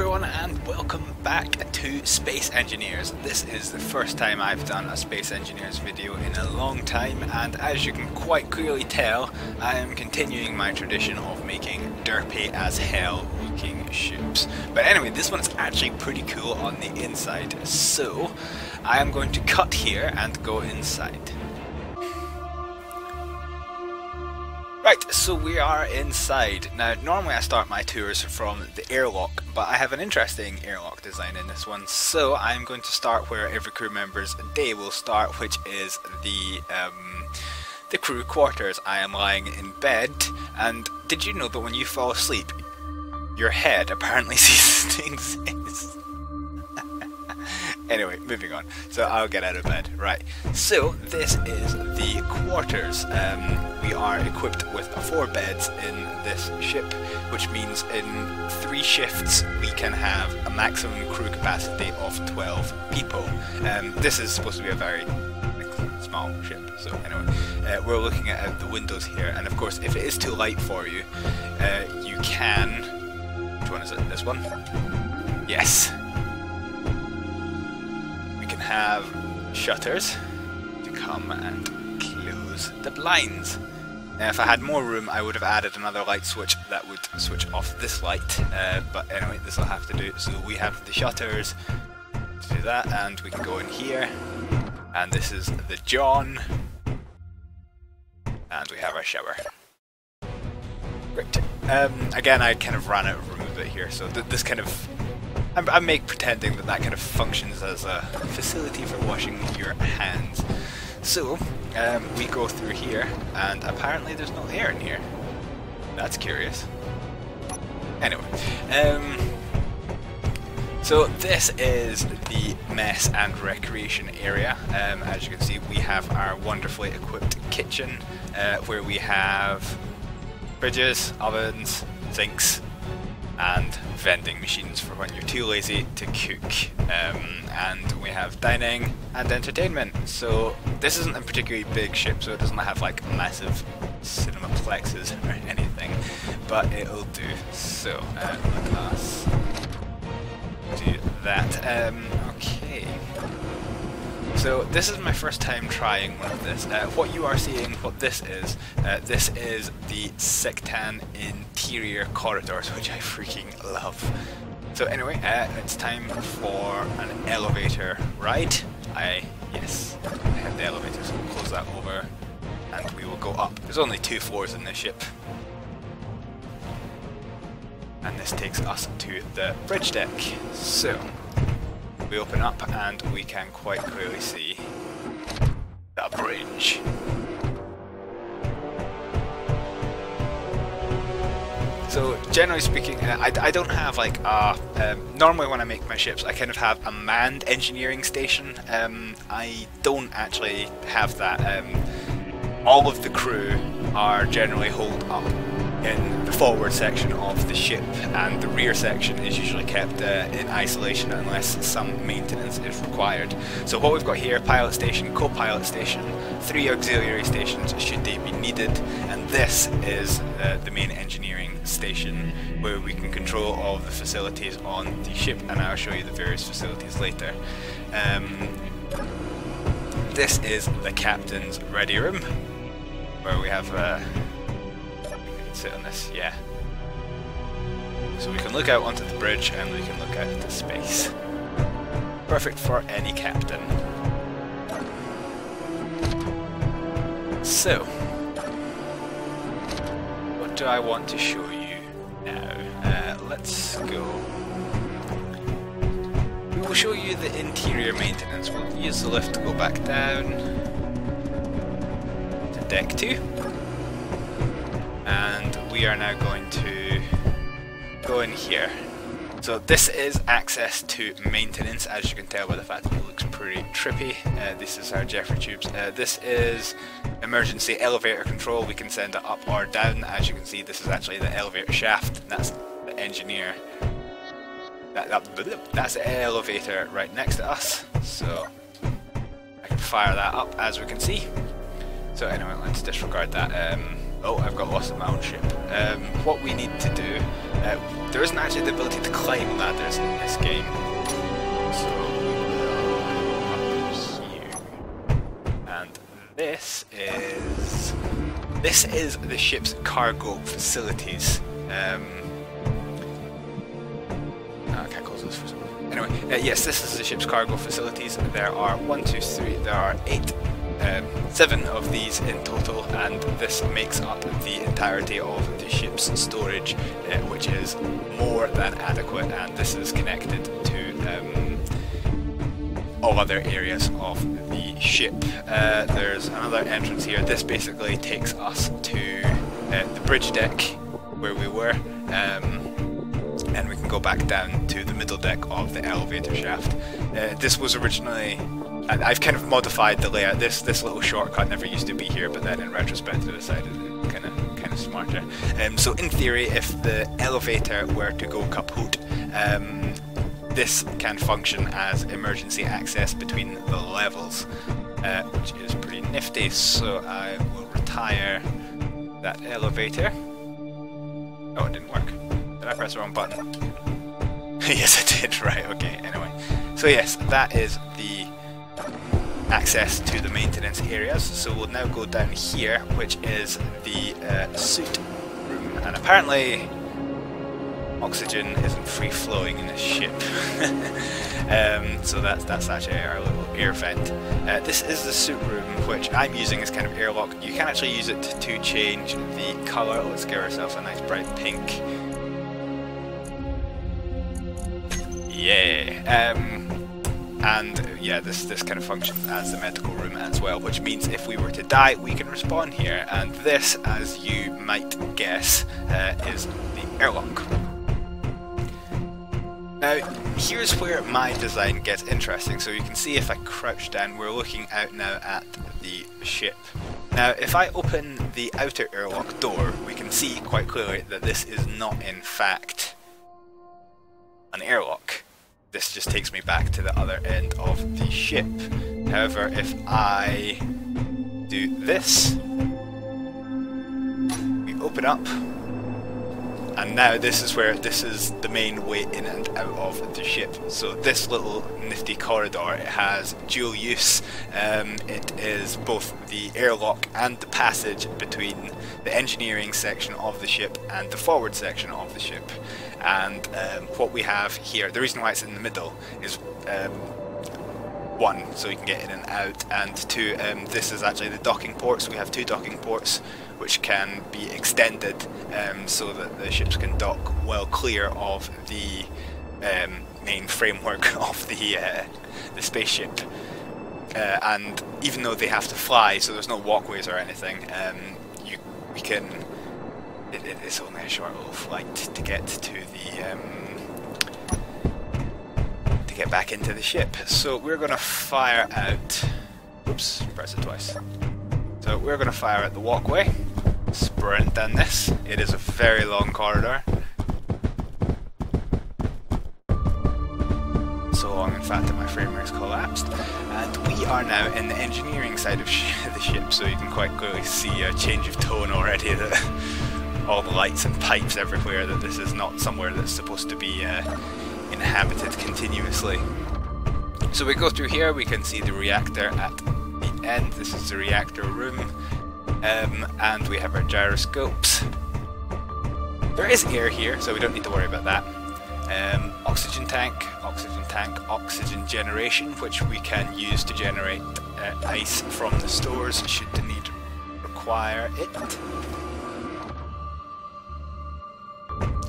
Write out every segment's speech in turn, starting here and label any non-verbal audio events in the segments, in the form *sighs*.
everyone and welcome back to Space Engineers. This is the first time I've done a Space Engineers video in a long time and as you can quite clearly tell I am continuing my tradition of making derpy as hell looking ships. But anyway this one is actually pretty cool on the inside so I am going to cut here and go inside. Right, so we are inside. Now, normally I start my tours from the airlock, but I have an interesting airlock design in this one, so I'm going to start where every crew member's day will start, which is the um, the crew quarters. I am lying in bed, and did you know that when you fall asleep, your head apparently *laughs* sees exist? Anyway, moving on. So I'll get out of bed. Right. So this is the quarters. Um, we are equipped with four beds in this ship, which means in three shifts we can have a maximum crew capacity of 12 people. Um, this is supposed to be a very small ship. So anyway, uh, we're looking at the windows here, and of course, if it is too light for you, uh, you can. Which one is it? This one? Yes have shutters to come and close the blinds. Now if I had more room I would have added another light switch that would switch off this light, uh, but anyway this will have to do. So we have the shutters to do that and we can go in here and this is the John and we have our shower. Great. Um, again I kind of ran out of room a bit here so th this kind of I, I make pretending that that kind of functions as a facility for washing your hands. So, um, we go through here, and apparently there's no air in here. That's curious. Anyway, um, so this is the mess and recreation area. Um, as you can see, we have our wonderfully equipped kitchen, uh, where we have fridges, ovens, sinks, and vending machines for when you're too lazy to cook. Um, and we have dining and entertainment. So this isn't a particularly big ship, so it doesn't have like massive cinema cinemaplexes *laughs* or anything, but it'll do. So uh, let us do that. Um, okay. So this is my first time trying one of this. Uh, what you are seeing, what this is, uh, this is the Sektan interior corridors, which I freaking love. So anyway, uh, it's time for an elevator ride. I, yes, I have the elevator, so we'll close that over and we will go up. There's only two floors in this ship. And this takes us to the bridge deck. So, we open up and we can quite clearly see the bridge. So generally speaking, uh, I, I don't have like a, um, normally when I make my ships I kind of have a manned engineering station. Um, I don't actually have that. Um, all of the crew are generally holed up in the forward section of the ship, and the rear section is usually kept uh, in isolation unless some maintenance is required. So what we've got here, pilot station, co-pilot station, three auxiliary stations should they be needed, and this is uh, the main engineering station where we can control all the facilities on the ship, and I'll show you the various facilities later. Um, this is the captain's ready room, where we have uh, sit on this, yeah. So we can look out onto the bridge and we can look out into space. Perfect for any captain. So, what do I want to show you now? Uh, let's go. We will show you the interior maintenance. We'll use the lift to go back down to deck 2 and we are now going to go in here. So this is access to maintenance, as you can tell by the fact that it looks pretty trippy. Uh, this is our Jefferies tubes. Uh, this is emergency elevator control. We can send it up or down. As you can see, this is actually the elevator shaft. That's the engineer. That, that, that's the elevator right next to us. So I can fire that up, as we can see. So anyway, let's disregard that. Um, Oh, I've got lost in my own ship. Um, what we need to do... Uh, there isn't actually the ability to climb ladders in this game. So we will up here. And this is... This is the ship's cargo facilities. Um, I can't this for Anyway, uh, yes, this is the ship's cargo facilities. There are one, two, three, there are eight um, seven of these in total, and this makes up the entirety of the ship's storage, uh, which is more than adequate, and this is connected to um, all other areas of the ship. Uh, there's another entrance here. This basically takes us to uh, the bridge deck where we were. Um, and we can go back down to the middle deck of the elevator shaft. Uh, this was originally I've kind of modified the layout. This this little shortcut never used to be here, but then in retrospect I decided it kind of kind of smarter. Um, so in theory, if the elevator were to go kaput, um, this can function as emergency access between the levels, uh, which is pretty nifty. So I will retire that elevator. Oh, it didn't work. Did I press the wrong button? *laughs* yes, I did. *laughs* Right. Okay. Anyway, so yes, that is the access to the maintenance areas. So we'll now go down here, which is the uh, suit room. And apparently oxygen isn't free flowing in this ship. *laughs* um, so that's, that's actually our little air vent. Uh, this is the suit room, which I'm using as kind of airlock. You can actually use it to change the colour. Let's give ourselves a nice bright pink. Yeah. Um, and yeah, this this kind of functions as the medical room as well, which means if we were to die, we can respawn here. And this, as you might guess, uh, is the airlock. Now, here's where my design gets interesting. So you can see if I crouch down, we're looking out now at the ship. Now, if I open the outer airlock door, we can see quite clearly that this is not in fact an airlock this just takes me back to the other end of the ship. However, if I do this, we open up, and now this is where this is the main way in and out of the ship. So this little nifty corridor it has dual use. Um, it is both the airlock and the passage between the engineering section of the ship and the forward section of the ship. And um, what we have here, the reason why it's in the middle is um, one, so you can get in and out, and two, um, this is actually the docking ports. We have two docking ports which can be extended um, so that the ships can dock well clear of the um, main framework *laughs* of the uh, the spaceship. Uh, and even though they have to fly, so there's no walkways or anything, um, you we can. It, it's only a short little flight to get to the um, get back into the ship. So we're going to fire out... Oops, press it twice. So we're going to fire out the walkway, sprint down this. It is a very long corridor. So long, in fact, that my frame rate's collapsed. And we are now in the engineering side of sh *laughs* the ship, so you can quite clearly see a change of tone already. *laughs* That all the lights and pipes everywhere, that this is not somewhere that's supposed to be uh, inhabited continuously. So we go through here, we can see the reactor at the end. This is the reactor room. Um, and we have our gyroscopes. There is air here, so we don't need to worry about that. Um, oxygen tank, oxygen tank, oxygen generation, which we can use to generate uh, ice from the stores should the need require it.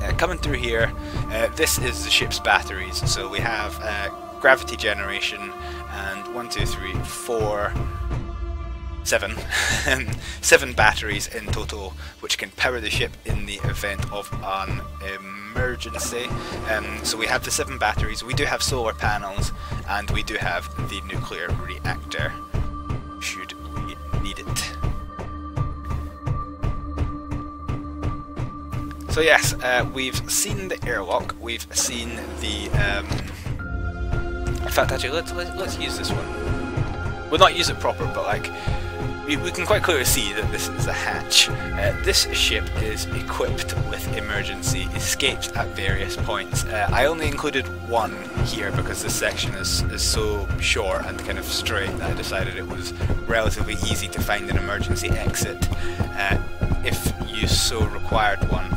Uh, coming through here, uh, this is the ship's batteries. So we have uh, gravity generation and one, two, three, four, seven, *laughs* seven batteries in total, which can power the ship in the event of an emergency. Um, so we have the seven batteries. We do have solar panels, and we do have the nuclear reactor. Should So yes, uh, we've seen the airlock, we've seen the... Um... In fact, actually, let's, let's, use this one. We'll not use it proper, but like, we, we can quite clearly see that this is a hatch. Uh, this ship is equipped with emergency escapes at various points. Uh, I only included one here because this section is, is so short and kind of straight that I decided it was relatively easy to find an emergency exit uh, if you so required one.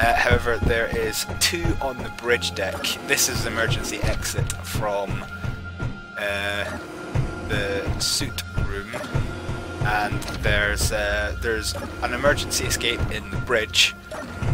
Uh, however, there is two on the bridge deck. This is the emergency exit from uh, the suit room and there's uh, there's an emergency escape in the bridge.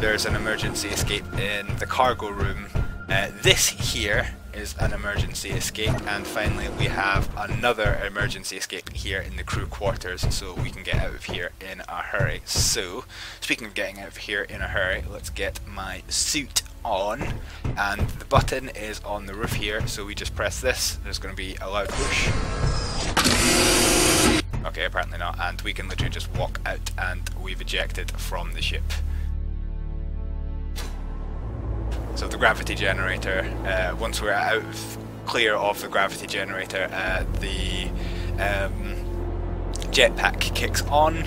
There's an emergency escape in the cargo room. Uh, this here is an emergency escape, and finally we have another emergency escape here in the crew quarters, so we can get out of here in a hurry. So, speaking of getting out of here in a hurry, let's get my suit on, and the button is on the roof here, so we just press this. There's going to be a loud whoosh. Okay, apparently not, and we can literally just walk out and we've ejected from the ship. So the gravity generator, uh, once we're out of, clear of the gravity generator, uh, the um, jetpack kicks on,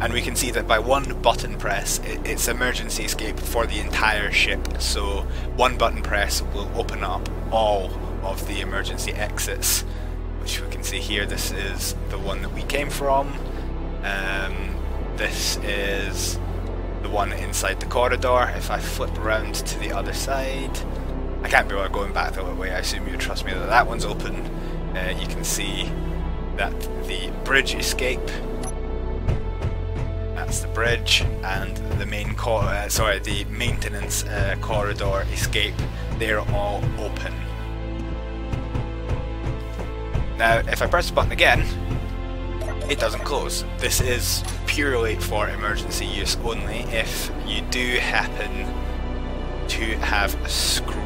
and we can see that by one button press, it, it's emergency escape for the entire ship. So one button press will open up all of the emergency exits which we can see here, this is the one that we came from. Um, this is the one inside the corridor. If I flip around to the other side, I can't be going back the other way. I assume you trust me that that one's open. Uh, you can see that the bridge escape. That's the bridge, and the main cor uh, sorry, the maintenance uh, corridor escape. They're all open. Now, if I press the button again, it doesn't close. This is purely for emergency use only. If you do happen to have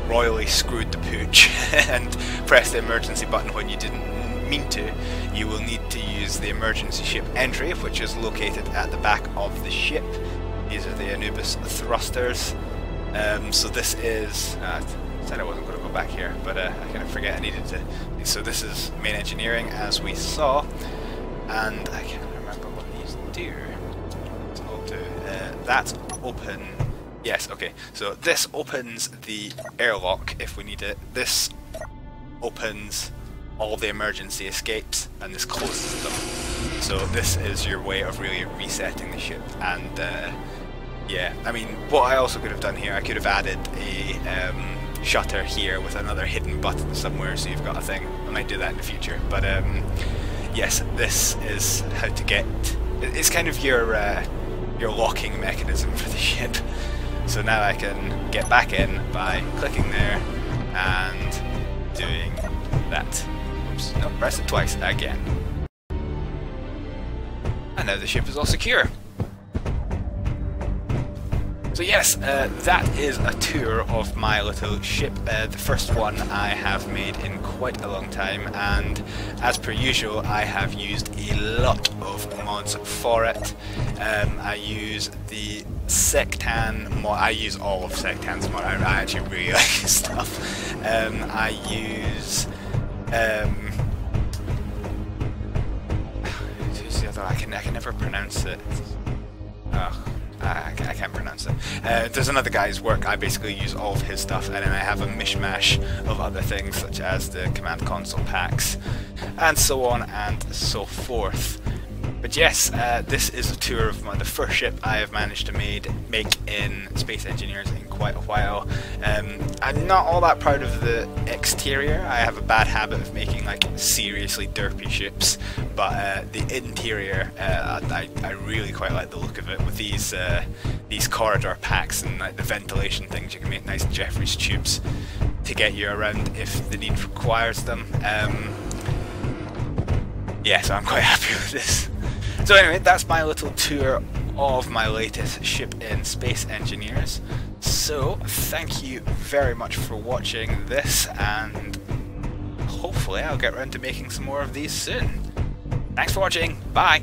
royally screwed the pooch *laughs* and press the emergency button when you didn't mean to, you will need to use the emergency ship entry, which is located at the back of the ship. These are the Anubis thrusters. Um, so this is... Uh, said I wasn't going to go back here, but uh, I kind of forget I needed to. So this is main engineering, as we saw, and I can't remember what these do. So I'll do uh, that's open. Yes, okay. So this opens the airlock if we need it. This opens all the emergency escapes, and this closes them. So this is your way of really resetting the ship, and uh, yeah, I mean, what I also could have done here, I could have added a um, shutter here with another hidden button somewhere so you've got a thing. I might do that in the future. But um, yes, this is how to get... It's kind of your, uh, your locking mechanism *laughs* for the ship. So now I can get back in by clicking there and doing that. Oops, no, press it twice again. And now the ship is all secure. So yes, uh, that is a tour of my little ship, uh, the first one I have made in quite a long time, and as per usual I have used a lot of mods for it. Um, I use the Sektan mod, I use all of Sektan's mod, I, I actually really *laughs* like his stuff. Um, I use... Um, *sighs* I can, I can never pronounce it. Oh. I, I, can't pronounce it. Uh, there's another guy's work, I basically use all of his stuff, and then I have a mishmash of other things, such as the command console packs, and so on and so forth. But yes, uh, this is a tour of my, the first ship I have managed to made, make in Space Engineers in quite a while. Um, I'm not all that proud of the exterior. I have a bad habit of making like seriously derpy ships, but uh, the interior, uh, I, I really quite like the look of it with these uh, these corridor packs and like, the ventilation things. You can make nice Jefferies tubes to get you around if the need requires them. Um, yeah, so I'm quite *laughs* happy with this. So anyway, that's my little tour of my latest ship in Space Engineers. So, thank you very much for watching this, and hopefully I'll get around to making some more of these soon. Thanks for watching, bye!